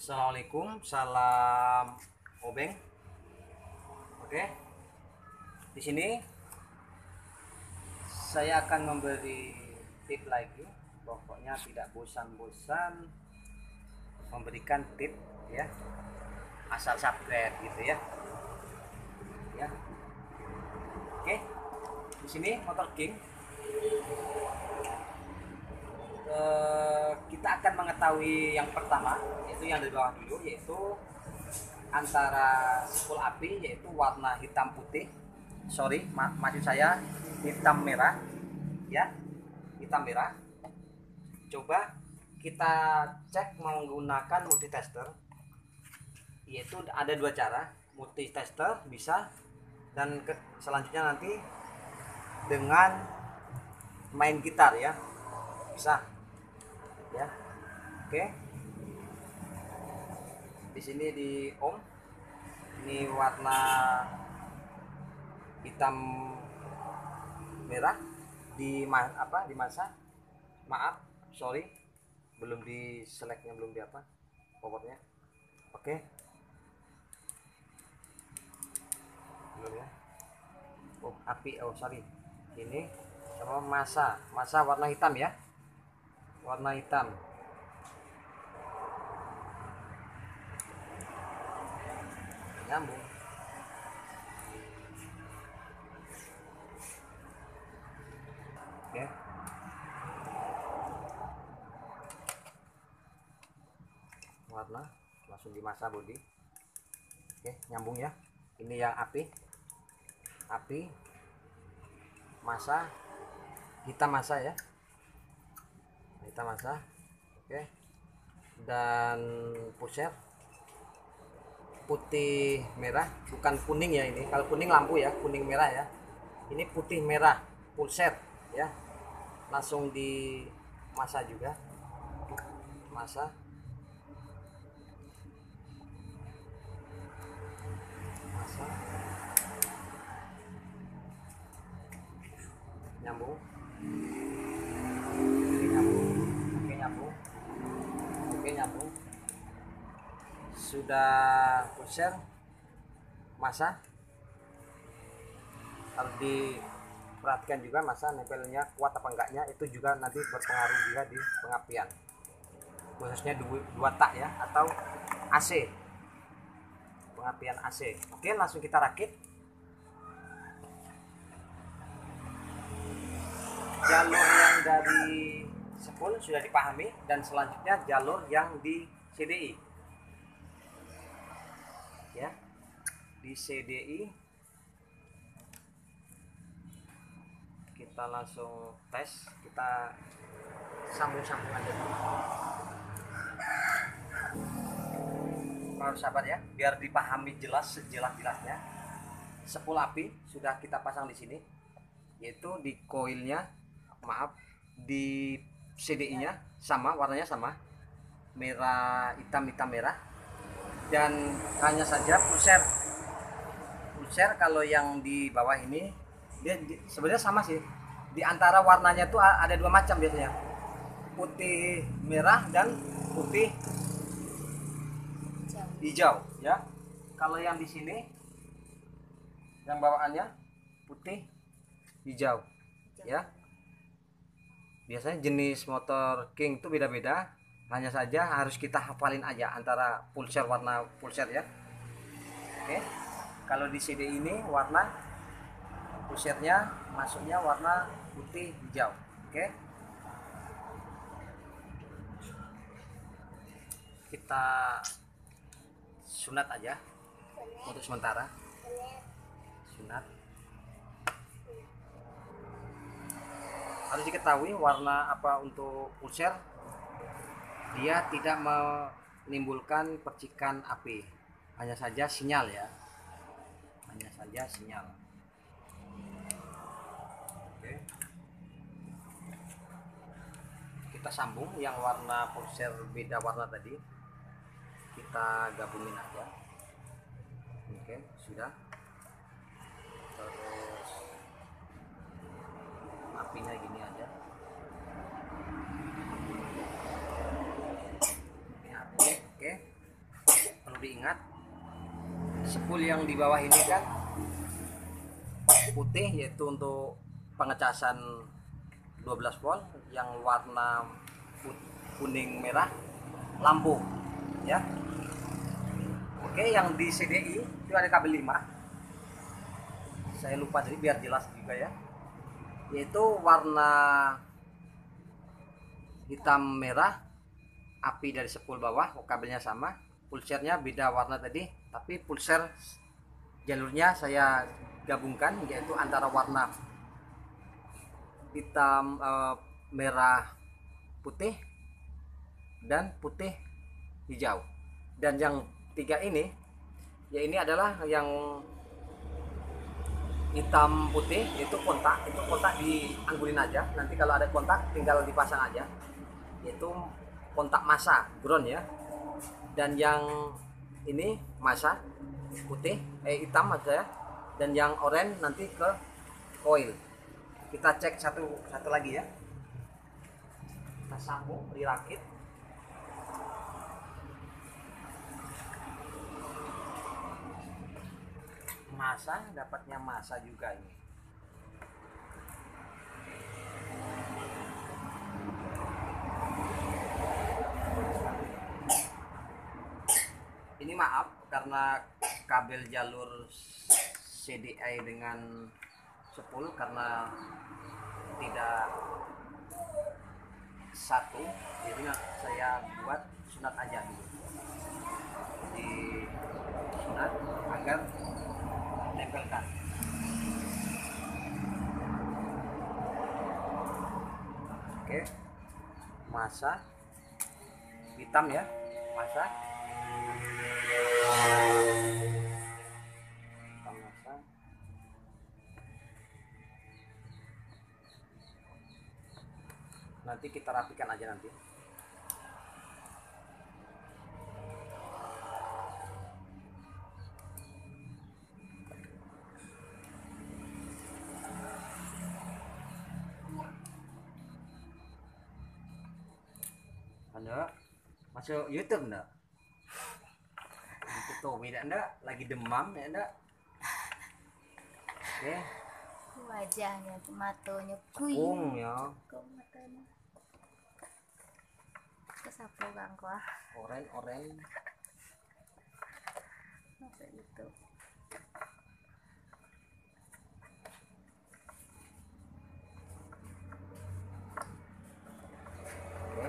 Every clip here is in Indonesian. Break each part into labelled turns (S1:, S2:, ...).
S1: Assalamualaikum, salam obeng. Oke. Di sini saya akan memberi tip lagi. Pokoknya tidak bosan-bosan memberikan tip ya. Asal subscribe gitu ya. Ya. Oke. Di sini motor king Eh, kita akan mengetahui yang pertama yaitu yang dari bawah dulu yaitu antara spool api yaitu warna hitam putih. Sorry ma maksud saya hitam merah ya. Hitam merah. Coba kita cek menggunakan multitester. Yaitu ada dua cara multitester bisa dan ke, selanjutnya nanti dengan main gitar ya. Bisa oke. Di sini di om. Ini warna hitam merah. Di ma apa di masa. Maaf sorry. Belum di selectnya belum di apa powernya. Oke. Belum ya. Oh api oh sorry. Ini sama masa. Masa warna hitam ya. Warna hitam nyambung. Oke warna langsung dimasak body oke nyambung ya. Ini yang api. Api. Masa. Hitam masa ya. Hitam masa. Oke. Dan pusher putih merah bukan kuning ya ini. Kalau kuning lampu ya kuning merah ya. Ini putih merah pulset ya. Langsung di masa juga. Masa. Masa. Nyambung. Oke nyambung. Oke nyambung. Oke nyambung sudah pusher masa harus diperhatikan juga masa nempelnya kuat apa enggaknya itu juga nanti berpengaruh juga di pengapian. Khususnya dua, dua tak ya atau AC pengapian AC oke langsung kita rakit. Jalur yang dari sepul sudah dipahami dan selanjutnya jalur yang di CDI ya di CDI kita langsung tes kita sambung-sambung aja. Harus sabar ya biar dipahami jelas sejelas-jelasnya. Sepul api sudah kita pasang di sini yaitu di koilnya maaf di CDI nya sama warnanya sama. Merah hitam hitam merah dan hanya saja pusher pusher kalau yang di bawah ini dia di- sebenarnya sama sih. Di antara warnanya tuh ada dua macam biasanya. Putih merah dan putih hijau ya. Kalau yang di sini yang bawaannya putih hijau ya. Biasanya jenis motor King itu beda-beda hanya saja harus kita hafalin aja antara pulser warna pulser ya. Oke. Kalau di CD ini warna pulsernya masuknya warna putih hijau. Oke. Kita sunat aja untuk sementara. Sunat. Harus diketahui warna apa untuk pulser dia tidak menimbulkan percikan api. Hanya saja sinyal ya. Hanya saja sinyal. Oke. Kita sambung yang warna pulser beda warna tadi. Kita gabungin aja. Oke sudah. Terus apinya gini aja ini api oke ingat spool yang di bawah ini kan putih yaitu untuk pengecasan 12 volt yang warna kuning merah lampu ya. Oke yang di CDI itu ada kabel 5 saya lupa jadi biar jelas juga ya. Yaitu warna hitam merah api dari sepul bawah kabelnya sama pulsernya beda warna tadi tapi pulser jalurnya saya gabungkan yaitu antara warna hitam eh, merah putih dan putih hijau. Dan yang tiga ini ya ini adalah yang hitam putih itu kontak itu kontak dianggurin aja. Nanti kalau ada kontak tinggal dipasang aja. Yaitu kontak masa ground ya dan yang ini masa putih eh hitam aja ya. Dan yang oranye nanti ke coil kita cek satu satu lagi ya. Kita sambung dirakit. Masa dapatnya masa juga ini ini maaf karena kabel jalur CDI dengan 10 karena tidak satu jadi saya buat sunat aja dulu. Di sunat agar tempelkan. Oke masa hitam ya masa nanti kita rapikan aja nanti Anda masuk YouTube enggak? Itu Tommy enggak, enggak? Lagi demam ya enggak? Oke,
S2: wajahnya tuh matanya kuy
S1: kung ya.
S2: kesapu kang
S1: Oren, oren.
S2: masa gitu
S1: Oke.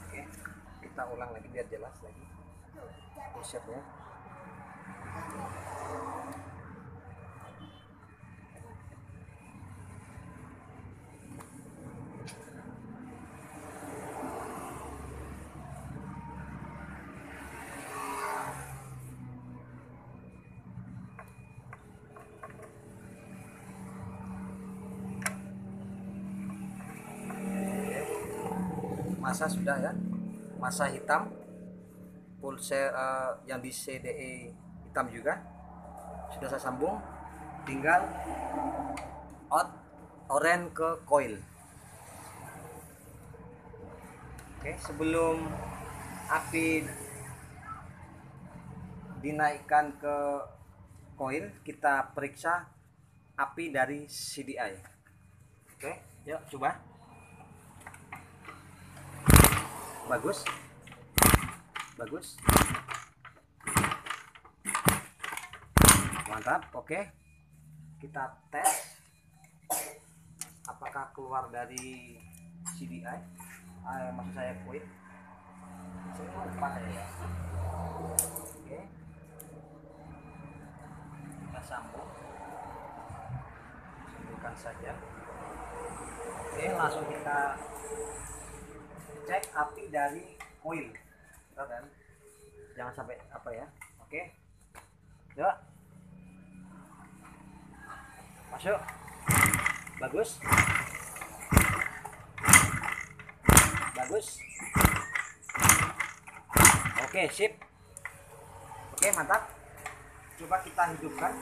S1: Oke, kita ulang lagi biar jelas lagi. Pusatnya. masa sudah ya masa hitam pulse eh, yang di CDE hitam juga. Sudah saya sambung tinggal out oren ke coil. Oke sebelum api dinaikkan ke coil kita periksa api dari CDI oke yuk coba bagus. Bagus. Mantap oke. Kita tes apakah keluar dari CDI ah, maksud saya quit saya ya. Oke. Kita sambung. Sambungkan saja. Oke langsung kita cek api dari Tuh kan? Jangan sampai apa ya? Oke. Yuk masuk. Bagus. Bagus. Oke sip. Oke mantap. Coba kita hidupkan.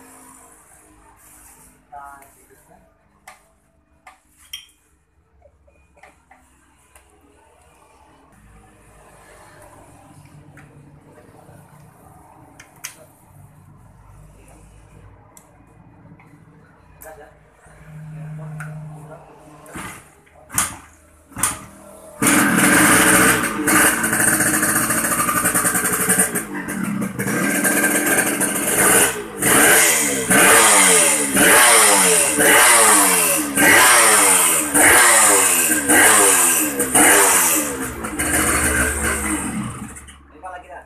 S1: Lupa lagi dah.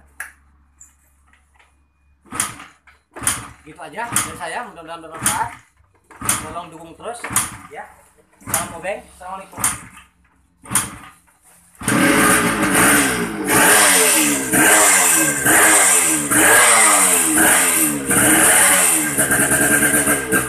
S1: Gitu aja dari saya, mudah-mudahan bermanfaat. Tolong dukung terus ya. Salam obeng. Assalamualaikum.
S3: Thank